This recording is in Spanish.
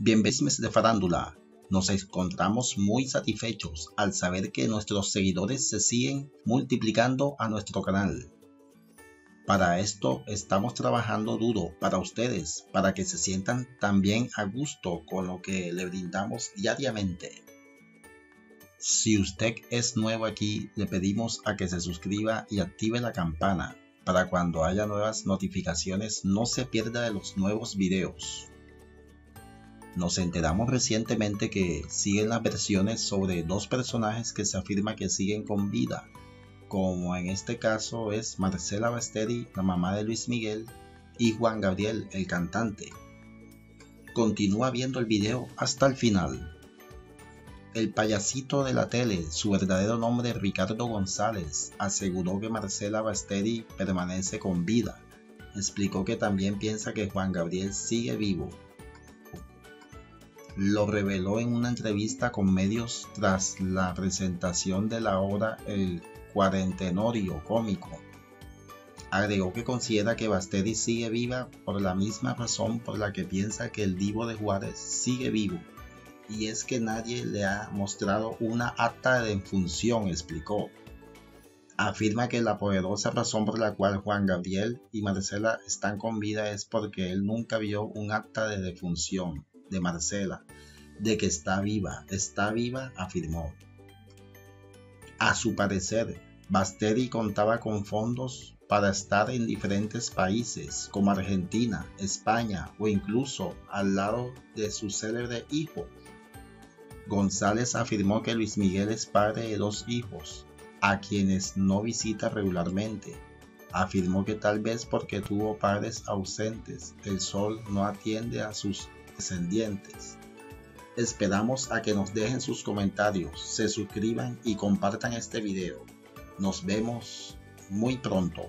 Bienvenidos de Farándula. Nos encontramos muy satisfechos al saber que nuestros seguidores se siguen multiplicando a nuestro canal. Para esto estamos trabajando duro para ustedes, para que se sientan también a gusto con lo que le brindamos diariamente. Si usted es nuevo aquí, le pedimos a que se suscriba y active la campana para cuando haya nuevas notificaciones no se pierda de los nuevos videos. Nos enteramos recientemente que siguen las versiones sobre dos personajes que se afirma que siguen con vida, como en este caso es Marcela Basteri, la mamá de Luis Miguel, y Juan Gabriel, el cantante. Continúa viendo el video hasta el final. El payasito de la tele, su verdadero nombre Ricardo González, aseguró que Marcela Basteri permanece con vida. Explicó que también piensa que Juan Gabriel sigue vivo lo reveló en una entrevista con medios tras la presentación de la obra El Cuarentenorio Cómico. Agregó que considera que Basteri sigue viva por la misma razón por la que piensa que el divo de Juárez sigue vivo, y es que nadie le ha mostrado una acta de defunción, explicó. Afirma que la poderosa razón por la cual Juan Gabriel y Marcela están con vida es porque él nunca vio un acta de defunción de Marcela, de que está viva, está viva, afirmó. A su parecer, Basteri contaba con fondos para estar en diferentes países como Argentina, España o incluso al lado de su célebre hijo. González afirmó que Luis Miguel es padre de dos hijos, a quienes no visita regularmente. Afirmó que tal vez porque tuvo padres ausentes, el sol no atiende a sus descendientes. Esperamos a que nos dejen sus comentarios, se suscriban y compartan este video. Nos vemos muy pronto.